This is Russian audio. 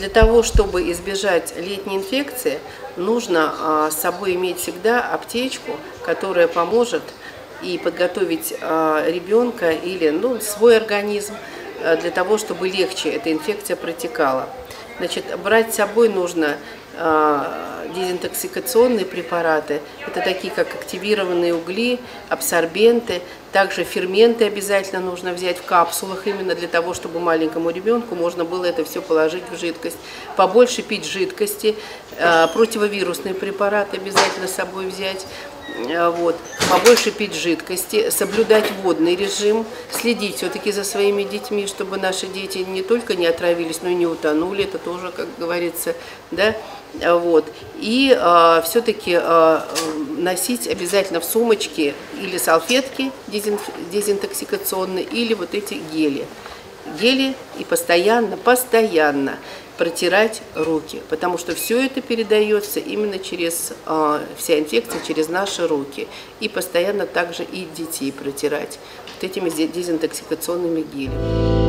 Для того, чтобы избежать летней инфекции, нужно а, с собой иметь всегда аптечку, которая поможет и подготовить а, ребенка или ну, свой организм а, для того, чтобы легче эта инфекция протекала. Значит, брать с собой нужно дезинтоксикационные препараты. Это такие, как активированные угли, абсорбенты. Также ферменты обязательно нужно взять в капсулах, именно для того, чтобы маленькому ребенку можно было это все положить в жидкость. Побольше пить жидкости, э, противовирусные препараты обязательно с собой взять. Э, вот. Побольше пить жидкости, соблюдать водный режим, следить все-таки за своими детьми, чтобы наши дети не только не отравились, но и не утонули, это тоже, как говорится, да, вот. И э, все-таки э, носить обязательно в сумочке или салфетки дезинтоксикационные, или вот эти гели. Гели и постоянно, постоянно протирать руки, потому что все это передается именно через, э, вся инфекция через наши руки. И постоянно также и детей протирать вот этими дезинтоксикационными гелями.